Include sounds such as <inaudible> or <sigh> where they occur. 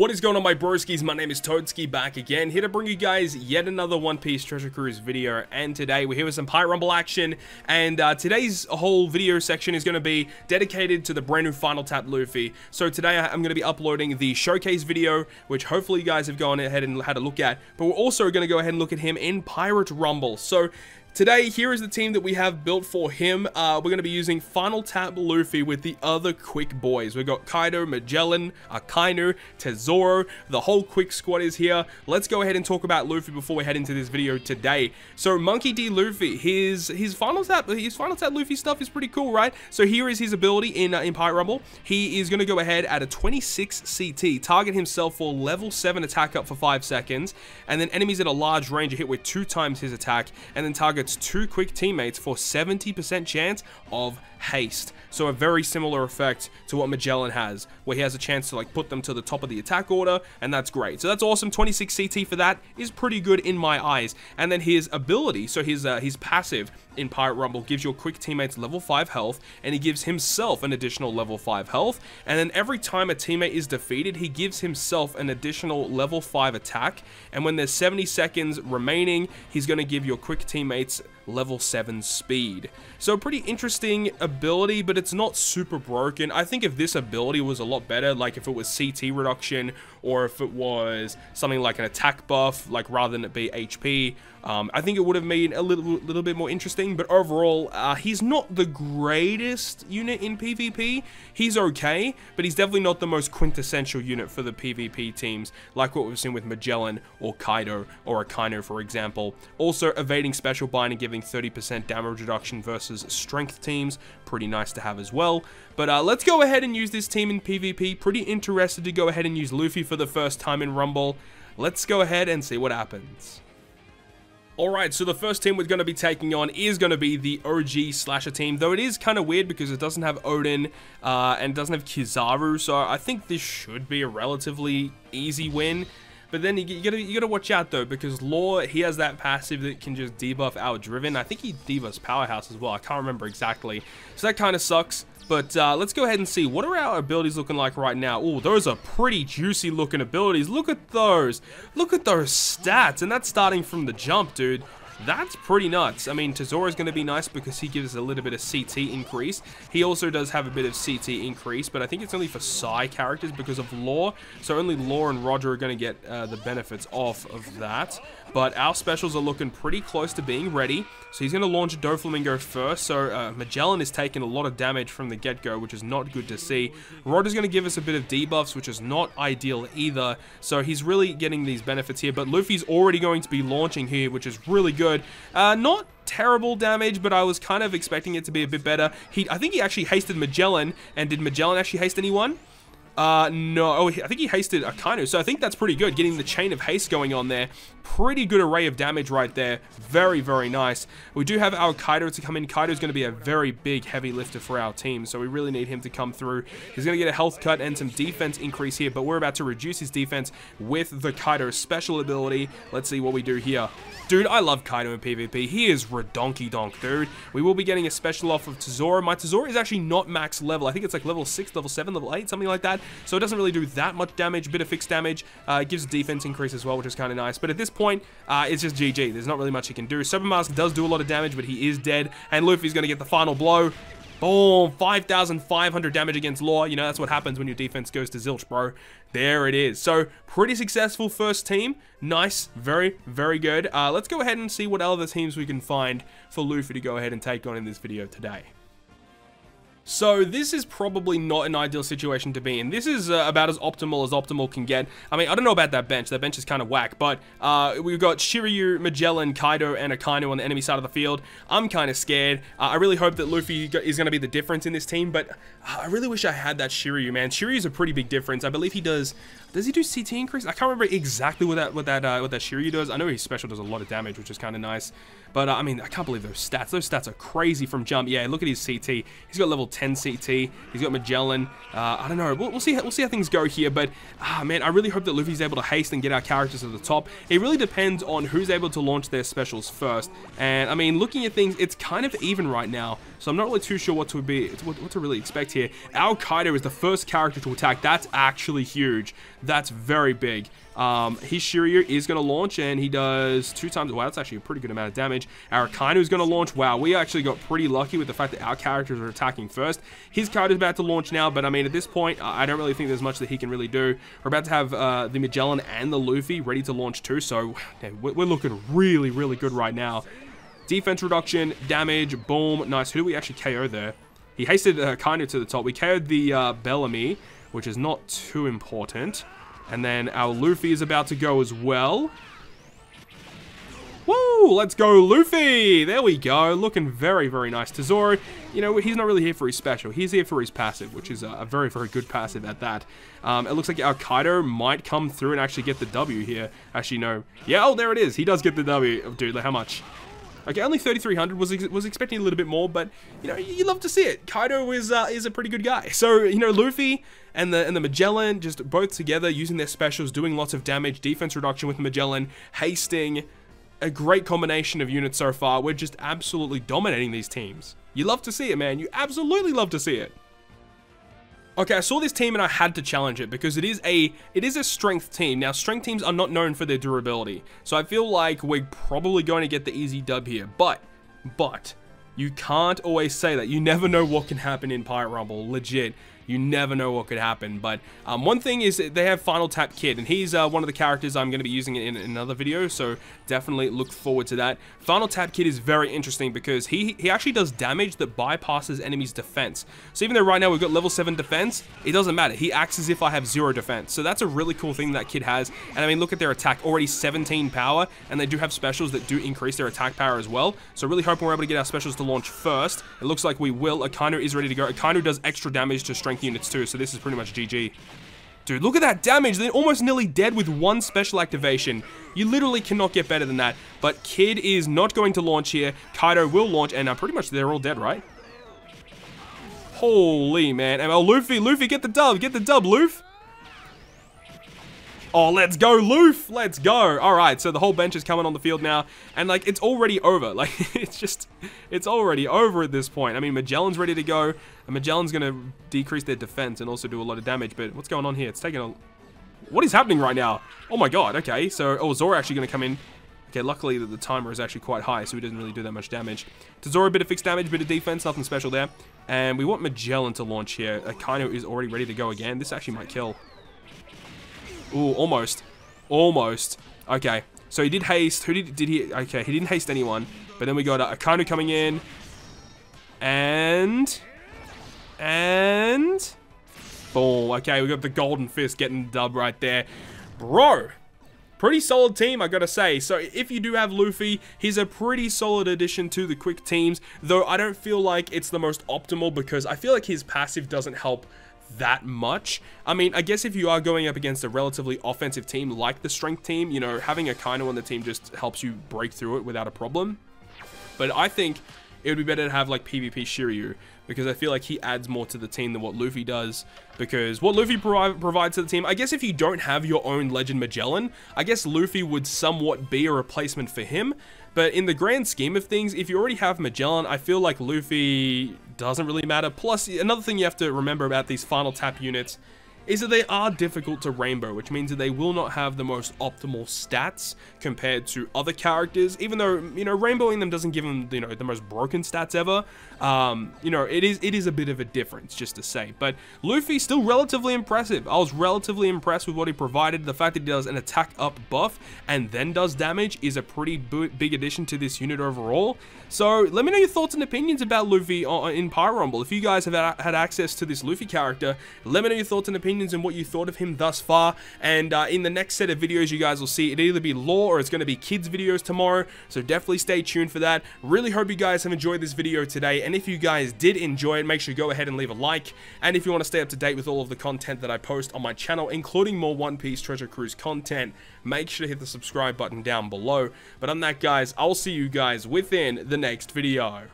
What is going on my broskiis? My name is Toadskii back again, here to bring you guys yet another One Piece Treasure Cruise video, and today we're here with some Pirate Rumble action, and uh, today's whole video section is going to be dedicated to the brand new Final Tap Luffy. So today I'm going to be uploading the showcase video, which hopefully you guys have gone ahead and had a look at, but we're also going to go ahead and look at him in Pirate Rumble. So Today, here is the team that we have built for him. Uh, we're going to be using Final Tap Luffy with the other quick boys. We've got Kaido, Magellan, Akainu, Tesoro. The whole quick squad is here. Let's go ahead and talk about Luffy before we head into this video today. So, Monkey D. Luffy, his his Final Tap his Final Tap Luffy stuff is pretty cool, right? So, here is his ability in, uh, in Pirate Rumble. He is going to go ahead at a 26 CT, target himself for level 7 attack up for 5 seconds, and then enemies at a large range are hit with 2 times his attack, and then target targets two quick teammates for 70% chance of haste. So a very similar effect to what Magellan has, where he has a chance to like put them to the top of the attack order, and that's great. So that's awesome. 26 CT for that is pretty good in my eyes. And then his ability, so his uh, his passive in Pirate Rumble gives your quick teammates level 5 health, and he gives himself an additional level 5 health. And then every time a teammate is defeated, he gives himself an additional level 5 attack. And when there's 70 seconds remaining, he's going to give your quick teammates level 7 speed. So pretty interesting ability, but it's not super broken. I think if this ability was a lot better, like if it was CT reduction, or if it was something like an attack buff, like rather than it be HP, um, I think it would have made a little, little bit more interesting, but overall, uh, he's not the greatest unit in PvP. He's okay, but he's definitely not the most quintessential unit for the PvP teams, like what we've seen with Magellan or Kaido or Akainu, for example. Also, evading special bind and giving 30% damage reduction versus strength teams, pretty nice to have as well. But uh, let's go ahead and use this team in PvP. Pretty interested to go ahead and use Luffy for the first time in Rumble. Let's go ahead and see what happens. Alright, so the first team we're going to be taking on is going to be the OG Slasher team, though it is kind of weird because it doesn't have Odin uh, and doesn't have Kizaru, so I think this should be a relatively easy win. But then you, you, gotta you gotta watch out though because Law he has that passive that can just debuff our Driven. I think he debuffs Powerhouse as well. I can't remember exactly. So that kind of sucks. But uh, let's go ahead and see. What are our abilities looking like right now? Oh, those are pretty juicy looking abilities. Look at those. Look at those stats. And that's starting from the jump, dude. That's pretty nuts. I mean, Tesoro is going to be nice because he gives us a little bit of CT increase. He also does have a bit of CT increase, but I think it's only for Psy characters because of Law. So only Law and Roger are going to get uh, the benefits off of that. But our specials are looking pretty close to being ready. So he's going to launch Doflamingo first. So uh, Magellan is taking a lot of damage from the get-go, which is not good to see. Roger's going to give us a bit of debuffs, which is not ideal either. So he's really getting these benefits here. But Luffy's already going to be launching here, which is really good. Uh, not terrible damage, but I was kind of expecting it to be a bit better. He, I think he actually hasted Magellan, and did Magellan actually haste anyone? Uh, no. Oh, I think he hasted Akainu, so I think that's pretty good, getting the chain of haste going on there. Pretty good array of damage right there. Very, very nice. We do have our Kaido to come in. Kaido's going to be a very big, heavy lifter for our team, so we really need him to come through. He's going to get a health cut and some defense increase here, but we're about to reduce his defense with the Kaido special ability. Let's see what we do here. Dude, I love Kaido in PvP. He is redonky donk, dude. We will be getting a special off of Tesoro. My Tesoro is actually not max level. I think it's like level 6, level 7, level 8, something like that. So it doesn't really do that much damage, bit of fixed damage. Uh, it gives a defense increase as well, which is kind of nice. But at this point, uh, it's just GG. There's not really much he can do. Super Mask does do a lot of damage, but he is dead. And Luffy's going to get the final blow. Boom, 5,500 damage against Law. You know, that's what happens when your defense goes to zilch, bro. There it is. So, pretty successful first team. Nice. Very, very good. Uh, let's go ahead and see what other teams we can find for Luffy to go ahead and take on in this video today. So this is probably not an ideal situation to be in. This is uh, about as optimal as optimal can get. I mean, I don't know about that bench. That bench is kind of whack, but uh, we've got Shiryu, Magellan, Kaido, and Akainu on the enemy side of the field. I'm kind of scared. Uh, I really hope that Luffy is going to be the difference in this team, but uh, I really wish I had that Shiryu, man. Shiryu is a pretty big difference. I believe he does... Does he do CT increase? I can't remember exactly what that what that uh, what that Shiryu does. I know his special does a lot of damage, which is kind of nice. But, uh, I mean, I can't believe those stats. Those stats are crazy from Jump. Yeah, look at his CT. He's got level 10 CT. He's got Magellan. Uh, I don't know. We'll, we'll, see how, we'll see how things go here. But, ah, man, I really hope that Luffy's able to haste and get our characters to the top. It really depends on who's able to launch their specials first. And, I mean, looking at things, it's kind of even right now. So I'm not really too sure what to be, what, what to really expect here. Al Kaido is the first character to attack. That's actually huge. That's very big. Um, his Shiryu is going to launch, and he does two times. Wow, that's actually a pretty good amount of damage. Our Akainu is going to launch. Wow, we actually got pretty lucky with the fact that our characters are attacking first. His card is about to launch now, but I mean, at this point, I don't really think there's much that he can really do. We're about to have uh, the Magellan and the Luffy ready to launch too, so we're looking really, really good right now. Defense reduction, damage, boom, nice. Who do we actually KO there? He hasted uh, of to the top. We KO'd the uh, Bellamy, which is not too important. And then our Luffy is about to go as well. Woo! Let's go, Luffy! There we go. Looking very, very nice. Tesoro, you know, he's not really here for his special. He's here for his passive, which is a, very, very good passive at that. Um, it looks like our Kaido might come through and actually get the W here. Actually, no. Yeah, oh, there it is. He does get the W. Oh, dude, how much? Okay, only 3,300. Was ex was expecting a little bit more, but you know you love to see it. Kaido is uh, is a pretty good guy. So you know Luffy and the and the Magellan just both together using their specials, doing lots of damage, defense reduction with Magellan, hasting. A great combination of units so far. We're just absolutely dominating these teams. You love to see it, man. You absolutely love to see it. Okay, I saw this team and I had to challenge it because it is a it is a strength team. Now, strength teams are not known for their durability. So I feel like we're probably going to get the easy dub here. But, but, you can't always say that. You never know what can happen in Pirate Rumble, legit you never know what could happen. But um, one thing is they have Final Tap Kid, and he's uh, one of the characters I'm going to be using in, another video, so definitely look forward to that. Final Tap Kid is very interesting because he, he actually does damage that bypasses enemies' defense. So even though right now we've got level 7 defense, it doesn't matter. He acts as if I have 0 defense. So that's a really cool thing that kid has. And I mean, look at their attack, already 17 power, and they do have specials that do increase their attack power as well. So really hoping we're able to get our specials to launch first. It looks like we will. Akainu is ready to go. Akainu does extra damage to strength units too, so this is pretty much GG. Dude, look at that damage. They're almost nearly dead with one special activation. You literally cannot get better than that. But Kid is not going to launch here. Kaido will launch, and uh, pretty much they're all dead, right? Holy man. And, oh, Luffy, Luffy, get the dub. Get the dub, Luffy. Oh, let's go, Loof! Let's go! Alright, so the whole bench is coming on the field now, and, like, it's already over. <laughs> Like, it's just, it's already over at this point. I mean, Magellan's ready to go, and Magellan's gonna decrease their defense and also do a lot of damage, but what's going on here? It's taking a... What is happening right now? Oh my god, okay, so, oh, Zoro actually gonna come in. Okay, luckily the, the timer is actually quite high, so he doesn't really do that much damage. Tesoro, a bit of fixed damage, bit of defense, nothing special there. And we want Magellan to launch here. Akainu is already ready to go again. This actually might kill. Ooh, almost. Almost. Okay. So he did haste. Who did, did he? Okay, he didn't haste anyone. But then we got uh, Akainu coming in. And... And... Boom. Okay, we got the Golden Fist getting the dub right there. Bro, pretty solid team, I gotta say. So if you do have Luffy, he's a pretty solid addition to the quick teams, though I don't feel like it's the most optimal because I feel like his passive doesn't help that much. I mean, I guess if you are going up against a relatively offensive team like the strength team, you know, having a Akainu on the team just helps you break through it without a problem. But I think it would be better to have like PvP Shiryu because I feel like he adds more to the team than what Luffy does because what Luffy provi provides to the team, I guess if you don't have your own Legend Magellan, I guess Luffy would somewhat be a replacement for him, but in the grand scheme of things, if you already have Magellan, I feel like Luffy doesn't really matter. Plus, another thing you have to remember about these final tap units is that they are difficult to rainbow, which means that they will not have the most optimal stats compared to other characters, even though, you know, rainbowing them doesn't give them, you know, the most broken stats ever. Um, you know, it is it is a bit of a difference, just to say. But Luffy still relatively impressive. I was relatively impressed with what he provided. The fact that he does an attack up buff and then does damage is a pretty big addition to this unit overall. So let me know your thoughts and opinions about Luffy in Pirate Rumble. If you guys have had access to this Luffy character, let me know your thoughts and opinions opinions and what you thought of him thus far. And uh, in the next set of videos, you guys will see it either be law or it's going to be kids videos tomorrow. So definitely stay tuned for that. Really hope you guys have enjoyed this video today. And if you guys did enjoy it, make sure you go ahead and leave a like. And if you want to stay up to date with all of the content that I post on my channel, including more One Piece Treasure Cruise content, make sure to hit the subscribe button down below. But on that, guys, I'll see you guys within the next video.